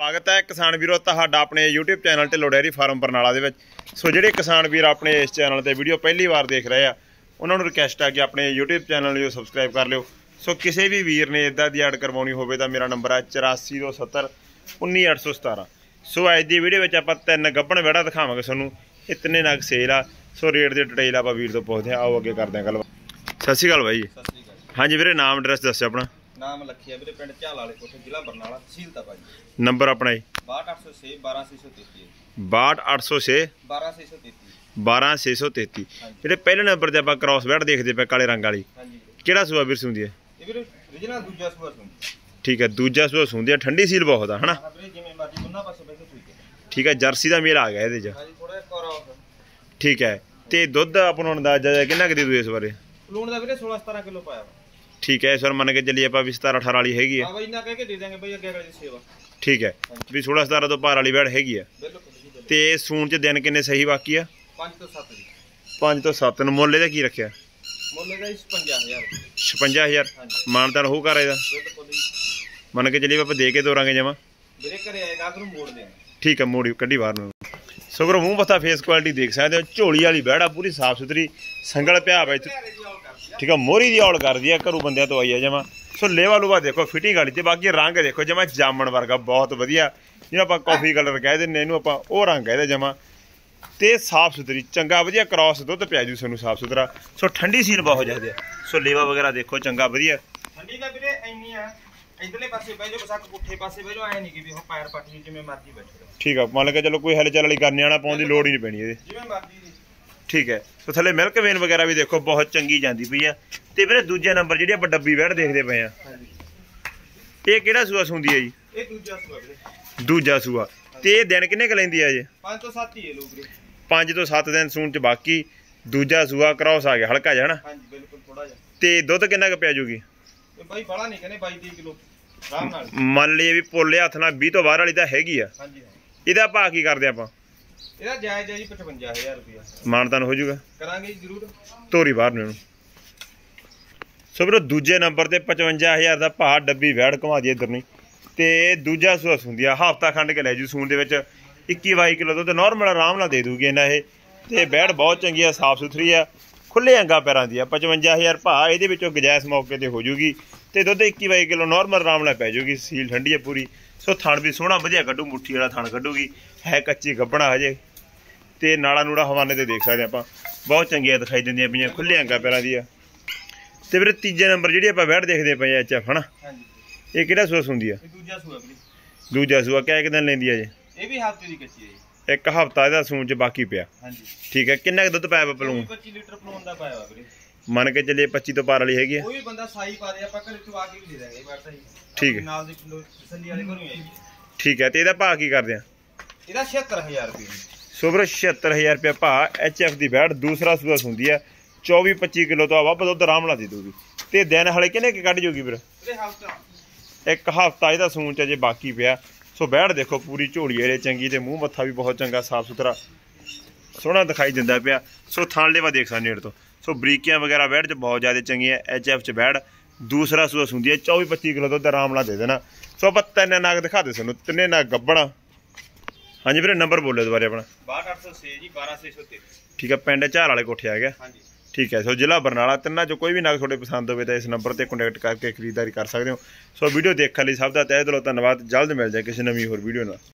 ਸਵਾਗਤ ਹੈ ਕਿਸਾਨ ਵੀਰੋ ਤੁਹਾਡਾ ਆਪਣੇ YouTube ਚੈਨਲ ਤੇ ਲੋਡੇਰੀ ਫਾਰਮ ਬਰਨਾਲਾ ਦੇ ਵਿੱਚ। ਸੋ ਜਿਹੜੇ ਕਿਸਾਨ ਵੀਰ ਆਪਣੇ ਇਸ ਚੈਨਲ ਤੇ ਵੀਡੀਓ ਪਹਿਲੀ ਵਾਰ ਦੇਖ ਰਹੇ ਆ ਉਹਨਾਂ ਨੂੰ ਰਿਕਵੈਸਟ ਹੈ ਕਿ ਆਪਣੇ YouTube ਚੈਨਲ ਨੂੰ ਸਬਸਕ੍ਰਾਈਬ ਕਰ ਲਿਓ। ਸੋ ਕਿਸੇ ਵੀ ਵੀਰ ਨੇ ਇਦਾਂ ਦੀ ਐਡ ਕਰਵਾਉਣੀ ਹੋਵੇ ਤਾਂ ਮੇਰਾ ਨੰਬਰ ਹੈ 8470 19817 ਸੋ ਅੱਜ ਦੀ ਵੀਡੀਓ ਵਿੱਚ ਆਪਾਂ ਤਿੰਨ ਗੱਬਣ ਵਿਹੜਾ ਦਿਖਾਵਾਂਗੇ ਤੁਹਾਨੂੰ। ਇਤਨੇ ਨਗ ਸੇਲ ਆ ਸੋ ਰੇਟ ਦੀ ਡਿਟੇਲ ਆਪਾਂ ਵੀਰ ਤੋਂ ਪੁੱਛਦੇ ਆ ਆਓ ਅੱਗੇ ਕਰਦੇ ਹਾਂ ਗੱਲ ਸਤਿ ਸ਼੍ਰੀ ਅਕਾਲ ਬਾਈ ਜੀ। ਸਤਿ ਸ੍ਰੀ ਅਕਾਲ ਹਾਂਜੀ ਵੀਰੇ ਨਾਮ ਐਡਰੈਸ ਦੱਸਿਓ ਆਪਣਾ। ਨਾਮ ਲਖੀਆ ਵੀਰੇ ਪਿੰਡ ਝਾਲ ਵਾਲੇ ਕੋਠੇ ਜ਼ਿਲ੍ਹਾ ਬਰਨਾਲਾ ਤਹਿਸੀਲ ਤਪਾ ਜੀ ਨੰਬਰ ਆਪਣਾ ਜੀ। 62806 12633 62806 12633 12633 ਜਿਹੜੇ ਪਹਿਲੇ ਨੰਬਰ ਤੇ ਆਪਾਂ ਕ੍ਰਾਸ ਬੈਟ ਦੇਖਦੇ ਪਏ ਕਾਲੇ ਰੰਗ ਵਾਲੀ। ਕਿਹੜਾ ਸੂਆ ਵੀਰ ਸੁੰਦੀ ਹੈ? ਇਹ ਵੀਰੇ ਰੀਜਨਲ ਦੂਜਾ ਸੂਆ ਸੁਣ ਠੀਕ ਹੈ ਦੂਜਾ ਸੂਆ ਸੁੰਦੀ ਹੈ। ਠੰਡੀ ਸੀਲ ਬਹੁਤ ਆ ਹਨਾ? ਹਾਂ ਵੀਰੇ ਜਿਵੇਂ ਮਰਜ਼ੀ ਦੋਨਾਂ ਪਾਸੇ ਬੈਠੇ ਠੀਕ ਹੈ। ਜਰਸੀ ਦਾ ਮੇਲ ਆ ਗਿਆ ਇਹਦੇ 'ਚ। ਠੀਕ ਹੈ ਤੇ ਦੁੱਧ ਆਪਾਂ ਨੂੰ ਅੰਦਾਜ਼ਾ ਕਿੰਨਾ ਕੁ ਦੇ ਦੂ ਇਸ ਬਾਰੇ? ਲੂਣ ਦਾ ਵੀਰੇ 16 17 ਕਿਲੋ ਪਾਇਆ। ਠੀਕ ਹੈ ਇਸ ਵਾਰ ਮੰਨ ਕੇ ਚੱਲੀ ਆਪਾਂ ਵੀ 17 18 ਵਾਲੀ ਹੈਗੀ ਹੈ। ਹਾਂ ਬਾਈ ਨਾ ਕਹਿ ਕੇ ਦੇ ਦਾਂਗੇ ਬਾਈ ਅੱਗੇ ਅਗਲੇ ਦੀ ਸੇਵਾ। ਠੀਕ ਹੈ ਵੀ 16 17 ਤੋਂ ਪਾਰ ਵਾਲੀ ਬੈੜ ਹੈਗੀ ਆ ਬਿਲਕੁਲ ਤੇ ਸੂਣ 'ਚ ਦਿਨ ਕਿੰਨੇ ਸਹੀ ਬਾਕੀ ਆ? 5 ਤੋਂ 7 ਜੀ। 5 ਤੋਂ 7 ਨੂੰ ਮੁੱਲ ਇਹਦਾ ਕੀ ਰੱਖਿਆ? ਮੁੱਲ ਦਾ 55000 56000 ਹਾਂਜੀ। ਮਾਨਤਾਨ ਹੋ ਕਰ ਇਹਦਾ। ਮੰਨ ਕੇ ਚੱਲੀ ਆਪਾਂ ਦੇ ਕੇ ਦੋਰਾਂਗੇ ਜਮਾ। ਵੀਰੇ ਘਰੇ ਆਏਗਾ ਅਗਰ ਮੋੜ ਦੇਣਾ। ਠੀਕ ਹੈ ਮੋੜੀ ਕੱਢੀ ਬਾਹਰ ਨੂੰ। ਸੋ ਮੂੰਹ ਮੱਥਾ ਫੇਸ ਕੁਆਲਿਟੀ ਦੇਖ ਸਕਦੇ ਹੋ, ਝੋਲੀ ਵਾਲੀ ਬਹਿੜਾ ਪੂਰੀ ਸਾਫ਼ ਸੁਥਰੀ, ਸੰਗਲ ਪਿਆ ਵਿੱਚ ਠੀਕ ਆ, ਮੋਰੀ ਦੀ ਔਲ ਕਰਦੀ ਆ, ਘਰੂ ਬੰਦਿਆਂ ਤੋਂ ਆਈ ਆ ਜਮਾ। ਸੋ ਲੇਵਾ ਲੂਵਾ ਦੇਖੋ ਫਿਟਿੰਗ ਵਾਲੀ ਤੇ ਬਾਕੀ ਰੰਗ ਦੇਖੋ, ਜਮਾ ਜਾਮਣ ਵਰਗਾ, ਬਹੁਤ ਵਧੀਆ। ਜਿਹੜਾ ਆਪਾਂ ਕਾਫੀ ਕਲਰ ਕਹਿ ਦਿੰਨੇ ਇਹਨੂੰ ਆਪਾਂ ਉਹ ਰੰਗ ਕਹਿੰਦੇ ਜਮਾ। ਤੇ ਸਾਫ਼ ਸੁਥਰੀ, ਚੰਗਾ, ਵਧੀਆ ਕ੍ਰਾਸ ਦੁੱਧ ਪਿਆ ਜੂ ਸਾਨੂੰ ਸਾਫ਼ ਸੁਥਰਾ। ਸੋ ਠੰਡੀ ਸੀਨ ਬਹੁਤ ਜ਼ਿਆਦਾ ਸੋ ਲੇਵਾ ਵਗੈਰਾ ਦੇਖੋ, ਚੰਗਾ, ਵਧੀਆ। ਠੰਡੀ ਦਾ ਵੀਰੇ ਇੰਨੀ ਆ। ਇਧਰਲੇ ਪਾਸੇ ਬਹਿ ਜਾਓ ਬਸਾਕ ਪੁੱਠੇ ਪਾਸੇ ਬਹਿ ਜਾਓ ਐ ਨਹੀਂ ਕਿ ਵੀ ਉਹ ਪੈਰ ਪੱਟੀ ਜਿਵੇਂ ਮਰਜ਼ੀ ਬੈਠੇ ਠੀਕ ਆ ਮੰਨ ਕੇ ਚਲੋ ਕੋਈ ਹਲਚਲ ਵਾਲੀ ਕਰਨੀ ਵਾਲਾ ਪਾਉਣ ਦੀ ਲੋੜ ਹੀ ਨਹੀਂ ਪੈਣੀ ਇਹਦੇ। ਜਿਵੇਂ ਮਰਜ਼ੀ ਜੀ। ਠੀਕ ਹੈ ਸੋ ਥੱਲੇ ਮਿਲਕ ਵੇਨ ਵਗੈਰਾ ਵੀ ਦੇਖੋ ਬਹੁਤ ਚੰਗੀ ਜਾਂਦੀ ਪਈ ਆ। ਤੇ ਵੀਰੇ ਦੂਜੇ ਨੰਬਰ ਜਿਹੜੀ ਆਪਾਂ ਡੱਬੀ ਵੈੜ ਦੇਖਦੇ ਪਏ ਆ। ਹਾਂਜੀ। ਇਹ ਕਿਹੜਾ ਸੂਆ ਸੁੰਦੀ ਹੈ ਜੀ? ਇਹ ਦੂਜਾ ਸੂਆ ਵੀਰੇ। ਦੂਜਾ ਸੂਆ। ਤੇ ਇਹ ਦਿਨ ਕਿੰਨੇ ਕ ਲੈਂਦੀ ਆ ਜੀ 5 ਤੋਂ 7 ਹੀ ਹੈ ਲੋਕ ਵੀਰੇ। 5 ਤੋਂ 7 ਦਿਨ ਸੂਣ ਚ ਬਾਕੀ ਦੂਜਾ ਸੂਆ ਕ੍ਰਾਸ ਆ ਗਿਆ ਹਲਕਾ ਜਿਹਾ ਹਨਾ? ਹਾਂਜੀ ਬਿਲਕੁਲ ਥੋੜਾ ਜਿਹਾ। ਤੇ ਦੁੱਧ ਕਿੰਨਾ ਕ ਪਿਆ ਜੂਗੀ? ਬਾਈ ਬੜਾ ਨਹੀਂ ਕਹਿੰਦੇ 22 30 ਕਿਲੋ। ਮੰਨ ਲਈਏ ਵੀ ਪੋਲੇ ਹੱਥ ਨਾਲ 20 ਤੋਂ ਬਾਹਰ ਵਾਲੀ ਤਾਂ ਹੈਗੀ ਆ। ਹਾਂਜੀ ਇਹਦਾ ਭਾਅ ਕੀ ਕਰਦੇ ਆਪਾਂ? ਇਹਦਾ ਜਾਇਜ਼ ਹੈ ਜੀ 55000 ਰੁਪਇਆ। ਮਾਨਤਾਨ ਹੋ ਜਾਊਗਾ। ਕਰਾਂਗੇ ਜੀ ਜ਼ਰੂਰ। ਤੋਰੀ ਬਾਹਰ ਨੂੰ ਸੋ ਵੀਰੋ ਦੂਜੇ ਨੰਬਰ ਤੇ 55000 ਦਾ ਭਾਅ ਡੱਬੀ ਵੈੜ ਘੁਮਾ ਦਈਏ ਇਧਰ ਨਹੀਂ ਤੇ ਦੂਜਾ ਸੂਆ ਸੁੰਦੀ ਆ ਹਫਤਾ ਖੰਡ ਕੇ ਲੈ ਜੂ ਸੂਣ ਦੇ ਵਿੱਚ। 21 22 ਕਿਲੋ ਦੁੱਧ ਨਾਰਮਲ ਆਰਾਮ ਨਾਲ ਦੇ ਦੂਗੀ ਇਹਨਾਂ ਇਹ। ਤੇ ਵੈੜ ਬਹੁਤ ਚੰਗੀ ਆ ਸਾਫ਼ ਸੁਥਰੀ ਆ। ਖੁੱਲੇ ਅੰਗਾ ਪੈਰਾਂ ਦੀ ਆ 55000 ਭਾਅ ਇਹਦੇ ਵਿੱਚੋਂ ਗਜੈਸ ਮੌਕੇ ਤੇ ਹੋ ਜੂਗੀ ਤੇ ਦੁੱਧ 21 22 ਕਿਲੋ ਨਾਰਮਲ ਆਰਾਮ ਨਾਲ ਪੈ ਜੂਗੀ ਸੀਲ ਠੰਡੀ ਹੈ ਪੂਰੀ। ਸੋ ਥਣ ਵੀ ਸੋਹਣਾ ਵਧੀਆ ਕੱਢੂ ਮੁੱਠੀ ਵਾਲਾ ਥਣ ਕੱਢੂਗੀ ਹੈ ਕੱਚੀ ਗੱਬਣਾ ਹਜੇ। ਤੇ ਨਾੜਾ ਨੂੜਾ ਹਵਾਨੇ ਤੇ ਦੇਖ ਸਕਦੇ ਆਪਾਂ। ਬਹੁਤ ਚੰਗੀਆਂ ਦਿਖਾਈ ਦਿੰਦੀਆਂ ਪਈਆਂ ਖੁੱਲੇ ਅੰਗਾ ਪੈਰਾਂ ਦੀ ਆ ਤੇ ਵੀਰੇ ਤੀਜੇ ਨੰਬਰ ਜਿਹੜੀ ਆਪਾਂ ਵੈੜ ਦੇਖਦੇ ਪਏ ਆ ਐਚਐਫ ਹਨਾ? ਇਹ ਕਿਹੜਾ ਸੂਆ ਹੁੰਦੀ ਆ? ਇਹ ਦੂਜਾ ਸੂਆ ਵੀਰੇ। ਦੂਜਾ ਸੂਆ ਕਿਆ ਇੱਕ ਦਿਨ ਲੈਂਦੀ ਆ ਜੇ? ਇਹ ਵੀ ਹਫ਼ਤੇ ਦੀ ਕੱਚੀ ਹੈ ਜੀ। ਇੱਕ ਹਫਤਾ ਇਹਦਾ ਸੂਣ ਚ ਬਾਕੀ ਪਿਆ। ਹਾਂਜੀ। ਠੀਕ ਹੈ ਕਿੰਨਾ ਕੁ ਦੁੱਧ ਪਾਇਆ ਵਾ ਪਲੂਣ? 25 ਲੀਟਰ ਪਲੋਨ ਦਾ ਪਾਇਆ ਵਾ ਵੀਰੇ। ਮੰਨ ਕੇ ਚੱਲੀਏ 25 ਤੋਂ ਪਾਰ ਵਾਲੀ ਹੈਗੀ ਆ ਕੋਈ ਬੰਦਾ ਸਾਈ ਪਾ ਦੇ ਆਪਾਂ ਘਰੇ ਚਵਾ ਕੇ ਵੀ ਦੇ ਦਾਂਗੇ ਬੈਠਾ ਜੀ ਠੀਕ ਹੈ। ਨਾਲ ਦੇ ਕਿਲੋ ਤਸੱਲੀ ਵਾਲੇ ਘਰੋਂ ਆਈ ਠੀਕ ਹੈ ਤੇ ਇਹਦਾ ਭਾਅ ਕੀ ਕਰਦੇ ਆ? ਇਹਦਾ 76000 ਰੁਪਏ ਜੀ। ਸੋ ਵੀਰੇ 76000 ਰੁਪਏ ਭਾਅ ਐਚਐਫ ਦੀ ਵੈੜ ਦੂਸਰਾ ਸੂਆ ਹੁੰਦੀ ਆ 24 25 ਕਿਲੋ ਤੋਂ ਵੱਧ ਦੁੱਧ ਆਰਾਮ ਨਾਲ ਦੇ ਦੂਗੀ ਤੇ ਦਿਨ ਹਲੇ ਕਿੰਨੇ ਕੁ ਕੱਢ ਜੂਗੀ ਵੀਰ? ਇੱਕ ਹਫਤਾ ਇਹਦਾ ਸੂਣ ਚ ਅਜੇ ਬਾਕੀ ਪਿਆ। ਸੋ ਬੈੜ ਦੇਖੋ ਪੂਰੀ ਝੋਲੀ ਇਹਦੇ ਚੰਗੀ ਤੇ ਮੂੰਹ ਮੱਥਾ ਵੀ ਬਹੁਤ ਚੰਗਾ ਸਾਫ਼ ਸੁਥਰਾ ਸੋਹਣਾ ਦਿਖਾਈ ਦਿੰਦਾ ਪਿਆ। ਸੋ ਥਾਣ ਲੈਵਾ ਦੇਖ ਸਕਦੇ ਨੇੜ ਤੋਂ। ਸੋ ਬਰੀਕੀਆਂ ਵਗੈਰਾ ਬੈੜ ਚ ਬਹੁਤ ਜ਼ਿਆਦਾ ਚੰਗੀਆਂ ਐਚ ਐਫ ਚ ਬੈੜ ਦੂਸਰਾ ਸੂਆ ਹੁੰਦੀ ਹੈ 24 25 ਕਿਲੋ ਦੁੱਧ ਆਰਾਮ ਨਾਲ ਦੇ ਦੇਣਾ। ਸੋ ਆਪਾਂ ਤਿੰਨ ਨਾਗ ਦਿਖਾ ਦੇ ਸਾਨੂੰ ਤਿੰਨੇ ਨਾਗ ਗੱਬਣਾ। ਹਾਂਜੀ ਵੀਰੇ ਨੰਬਰ ਬੋਲਿਓ ਦੁਬਾਰੇ ਆਪਣਾ। 62806 ਜੀ 12633 ਠੀਕ ਹੈ ਪਿੰਡ ਝਾਲ ਵਾਲੇ ਕੋਠੇ ਆ ਗਿਆ ਹਾਂਜੀ। ਠੀਕ ਹੈ, ਸੋ ਜ਼ਿਲ੍ਹਾ ਬਰਨਾਲਾ, ਤਿੰਨਾਂ ਚੋਂ ਕੋਈ ਵੀ ਨਾਗ ਤੁਹਾਡੇ ਪਸੰਦ ਹੋਵੇ ਤਾਂ ਇਸ ਨੰਬਰ ਤੇ ਕੰਟੈਕਟ ਕਰਕੇ ਖਰੀਦਦਾਰੀ ਕਰ ਸਕਦੇ ਹੋ। ਸੋ ਵੀਡੀਓ ਦੇਖਣ ਲਈ ਸਭ ਦਾ ਤਹਿ ਦਿਲੋਂ ਧੰਨਵਾਦ, ਜਲਦ ਮਿਲ ਜਾਏ ਕਿਸੇ ਨਵੀਂ ਹੋਰ ਵੀਡੀਓ ਨਾਲ।